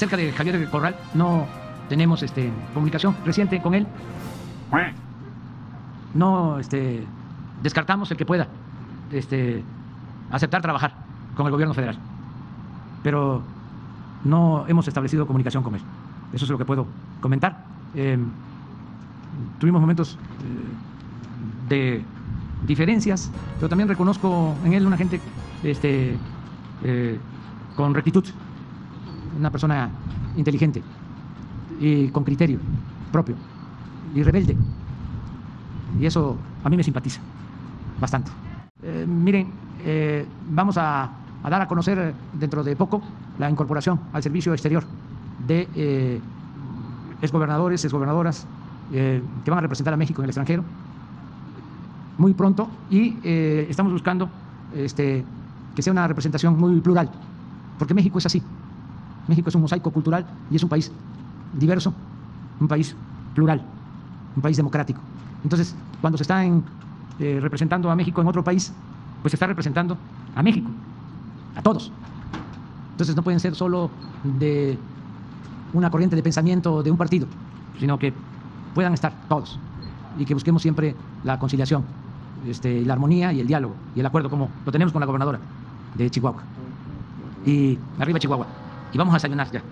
acerca de Javier Corral, no tenemos este, comunicación reciente con él. No este, descartamos el que pueda este, aceptar trabajar con el gobierno federal, pero no hemos establecido comunicación con él. Eso es lo que puedo comentar. Eh, tuvimos momentos eh, de diferencias, pero también reconozco en él una gente eh, con rectitud, una persona inteligente y con criterio propio y rebelde. Y eso a mí me simpatiza bastante. Eh, miren, eh, vamos a, dar a conocer dentro de poco la incorporación al servicio exterior de eh, exgobernadores, exgobernadoras que van a representar a México en el extranjero muy pronto y estamos buscando este, que sea una representación muy plural, porque México es así. México es un mosaico cultural y es un país diverso, un país plural, un país democrático. Entonces, cuando se está eh, representando a México en otro país, pues se está representando a México, a todos. Entonces no pueden ser solo de una corriente de pensamiento de un partido, sino que puedan estar todos y que busquemos siempre la conciliación, este, la armonía y el diálogo y el acuerdo, como lo tenemos con la gobernadora de Chihuahua. Y arriba Chihuahua y vamos a desayunar ya.